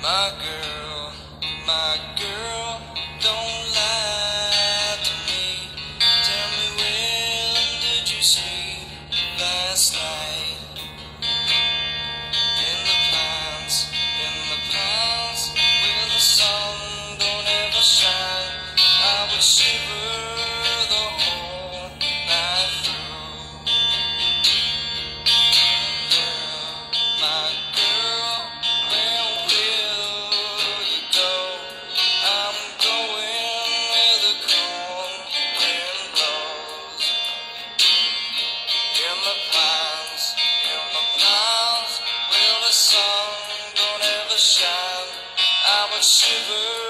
My girl, my girl, shine. I would shiver